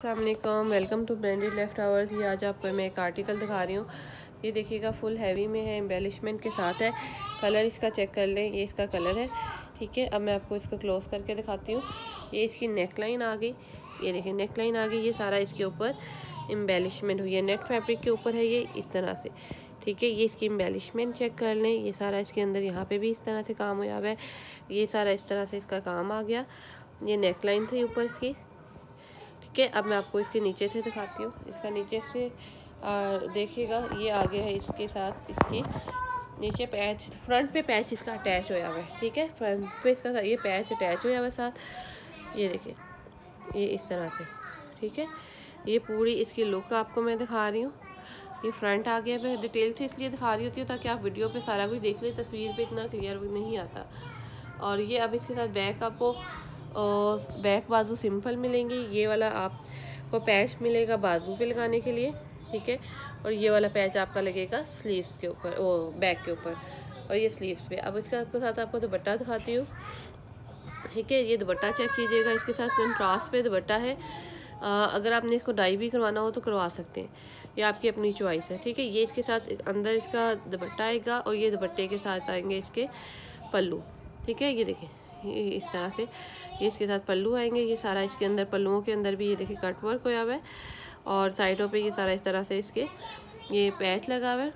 Allam welcome to branded left hours ये आज आपको मैं एक आर्टिकल दिखा रही हूँ। ये देखिएगा फुल हैवी में है एम्बेलिशमेंट के साथ है। कलर इसका चेक कर लें, ये इसका कलर है, ठीक है? अब मैं आपको इसको क्लोज करके दिखाती हूँ। ये इसकी नेक लाइन आ गई। ये देखिए नेक लाइन आ गई, ये सारा इसके ऊपर एम्बेलिशमेंट हुई है। नेट फैब्रिक के ऊपर है ये, इस तरह से, ठीक है? ये इसकी एम्बेलिशमेंट चेक कर लें। ये सारा इसके अंदर यहाँ पे भी इस तरह से काम हुआ है। ये सारा इस तरह से इसका काम आ गया। ये नेक लाइन थी ऊपर इसकी। ठीक है, अब मैं आपको इसके नीचे से दिखाती हूँ। इसका नीचे से देखिएगा, ये आगे है इसके साथ, इसकी नीचे पैच, फ्रंट पे पैच इसका अटैच होया हुआ है, ठीक है? फ्रंट पे इसका ये पैच अटैच होया हुआ है साथ। ये देखिए, ये इस तरह से, ठीक है? ये पूरी इसकी लुक आपको मैं दिखा रही हूँ। ये फ्रंट आ गया, मैं डिटेल से इसलिए दिखा रही होती हूँ ताकि आप वीडियो पे सारा कुछ देख लें, तस्वीर पे इतना क्लियर नहीं आता। और ये अब इसके साथ बैक आपको और बैक बाजू सिंपल मिलेंगे ये वाला आपको पैच मिलेगा बाजू पे लगाने के लिए ठीक है? और ये वाला पैच आपका लगेगा स्लीव्स के ऊपर ओ बैक के ऊपर और ये स्लीव्स पे। अब इसके आपके साथ आपको दुपट्टा दिखाती हूँ ठीक है? ये दुपट्टा चेक कीजिएगा इसके साथ कंट्रास्ट पे दुपट्टा है। आ, अगर आपने इसको डाई भी करवाना हो तो करवा सकते हैं ये आपकी अपनी चॉइस है ठीक है? ये इसके साथ अंदर इसका दुपट्टा आएगा और ये दुपट्टे के साथ आएँगे इसके पल्लू ठीक है? ये देखें ये इस तरह से। ये इसके साथ पल्लू आएँगे, ये सारा इसके अंदर, पल्लुओं के अंदर भी ये देखिए कट वर्क हुआ है। और साइडों पे ये सारा इस तरह से इसके ये पैच लगा हुआ है।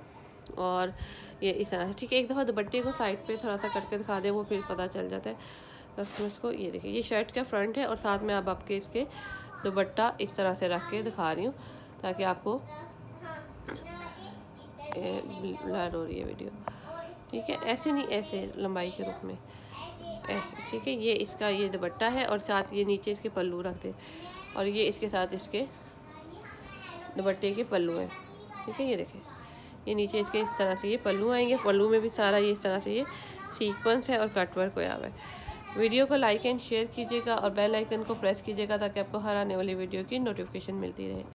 और ये इस तरह से, ठीक है, एक दफ़ा दुपट्टे को साइड पे थोड़ा सा कट करके दिखा दे, वो फिर पता चल जाता है कस्टमर्स को। ये देखिए, ये शर्ट का फ्रंट है और साथ में अब आपके इसके दुपट्टा इस तरह से रख के दिखा रही हूँ ताकि आपको ब्लर हो रही है वीडियो ठीक है, ऐसे नहीं, ऐसे लंबाई के रूप में। ऐसे, ठीक है? ये इसका ये दुपट्टा है और साथ ये नीचे इसके पल्लू रखते और ये इसके साथ इसके दुपट्टे के पल्लू हैं, ठीक है? ये देखें। ये नीचे इसके इस तरह से ये पल्लू आएँगे। पल्लू में भी सारा ये इस तरह से ये सीक्वेंस है और कटवर्क हुआ है। वीडियो को लाइक एंड शेयर कीजिएगा और बेल आइकन को प्रेस कीजिएगा ताकि आपको हर आने वाली वीडियो की नोटिफिकेशन मिलती रहे।